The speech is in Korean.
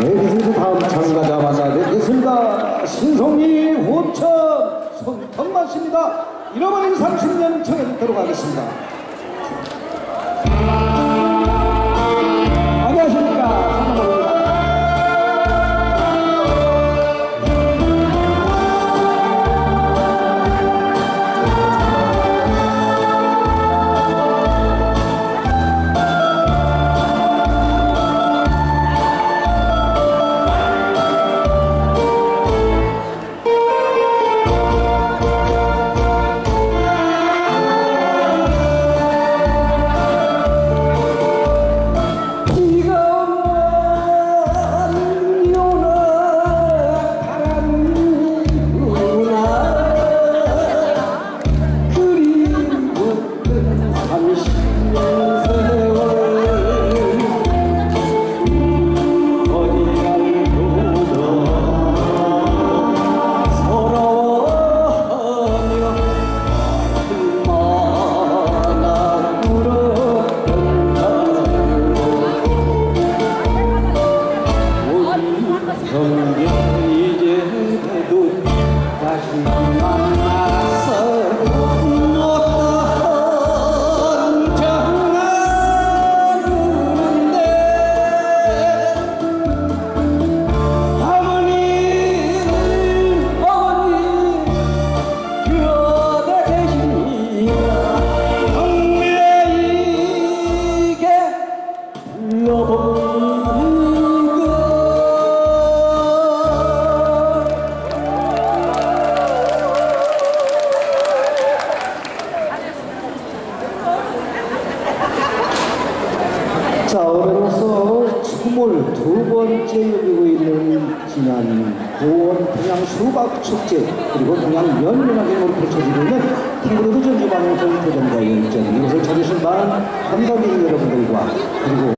네, 그래서 다음 참가자 만나뵙겠습니다. 신성이 호천 손턴 맞습니다. 잃어버린 30년 청에 들어가겠습니다. 성 자, 오늘로서 춤을 두 번째 열리고 있는 지난 고원 평양 수박 축제 그리고 평양 연문화경으로 펼쳐지고 있는 탱그로드 전주방송 도전과 연전. 이곳을 찾으신 많은 관광객 여러분들과 그리고